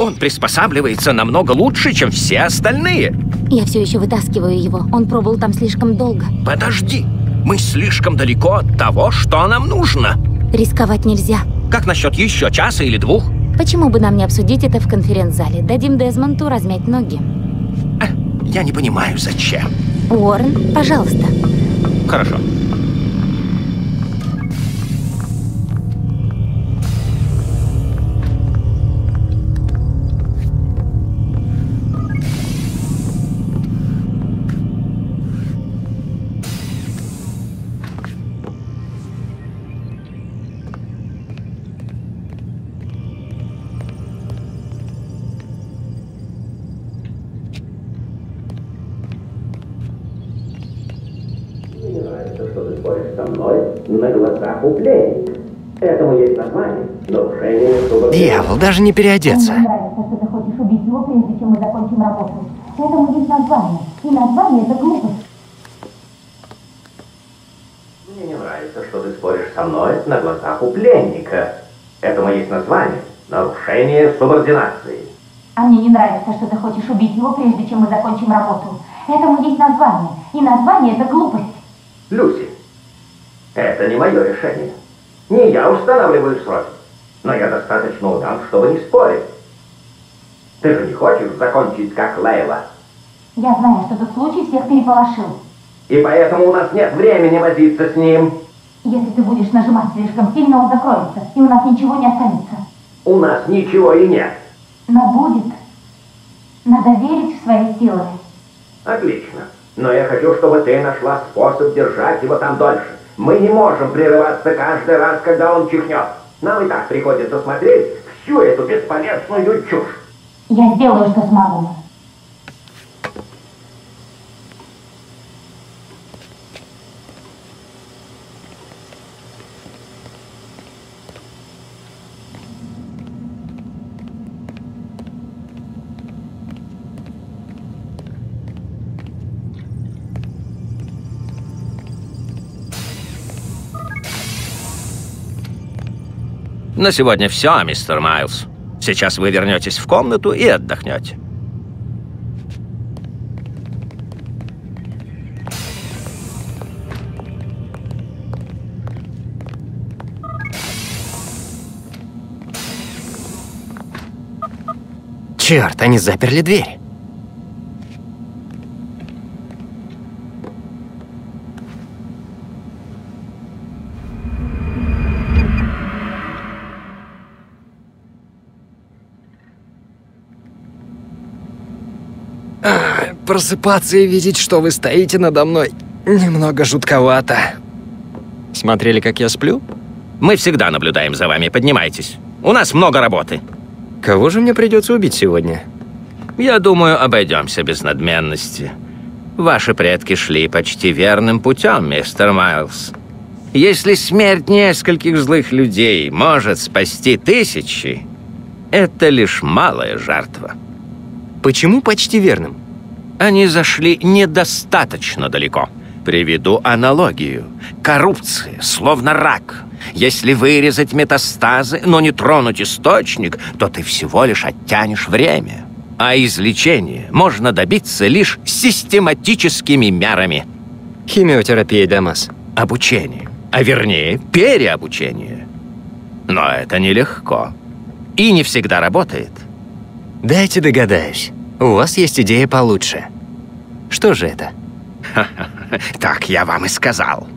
Он приспосабливается намного лучше, чем все остальные. Я все еще вытаскиваю его. Он пробыл там слишком долго. Подожди. Мы слишком далеко от того, что нам нужно. Рисковать нельзя. Как насчет еще часа или двух? Почему бы нам не обсудить это в конференц-зале? Дадим Дезмонту размять ноги. А, я не понимаю, зачем. Уоррен, пожалуйста. Хорошо. Дьявол, даже не переодеться. Мне нравится, что ты хочешь убить его, прежде чем мы закончим работу. Этому есть название. И название это глупость. Мне не нравится, что ты споришь со мной на глазах у пленника. Этому есть название. Нарушение субординации. А мне не нравится, что ты хочешь убить его, прежде чем мы закончим работу. Этому есть название. И название это глупость. Люси, это не мое решение. Не я устанавливаю сроки. Но я достаточно удан, чтобы не спорить. Ты же не хочешь закончить как Лейла? Я знаю, что тот случай всех переполошил. И поэтому у нас нет времени возиться с ним. Если ты будешь нажимать слишком сильно, он закроется, и у нас ничего не останется. У нас ничего и нет. Но будет. Надо верить в свои силы. Отлично. Но я хочу, чтобы ты нашла способ держать его там дольше. Мы не можем прерываться каждый раз, когда он чихнет. Нам и так приходится смотреть всю эту бесполезную чушь. Я сделаю, что смогу. На сегодня все, мистер Майлз. Сейчас вы вернетесь в комнату и отдохнете. Черт, они заперли дверь. А, просыпаться и видеть, что вы стоите надо мной, немного жутковато. Смотрели, как я сплю? Мы всегда наблюдаем за вами. Поднимайтесь. У нас много работы. Кого же мне придется убить сегодня? Я думаю, обойдемся без надменности. Ваши предки шли почти верным путем, мистер Майлз. Если смерть нескольких злых людей может спасти тысячи, это лишь малая жертва. Почему почти верным? Они зашли недостаточно далеко. Приведу аналогию. Коррупция, словно рак. Если вырезать метастазы, но не тронуть источник, то ты всего лишь оттянешь время. А излечение можно добиться лишь систематическими мерами. Химиотерапия, Дамас. Обучение. А вернее, переобучение. Но это нелегко. И не всегда работает. Дайте догадаюсь. У вас есть идея получше. Что же это? Так я вам и сказал.